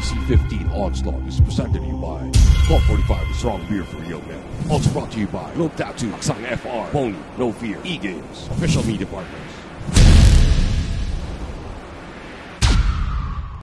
DC-15 Onslaught is presented to you by 1245 the strong beer for real men. Also brought to you by Globe Tattoo, Aksang FR, Pony, No Fear, E-Games, official media partners.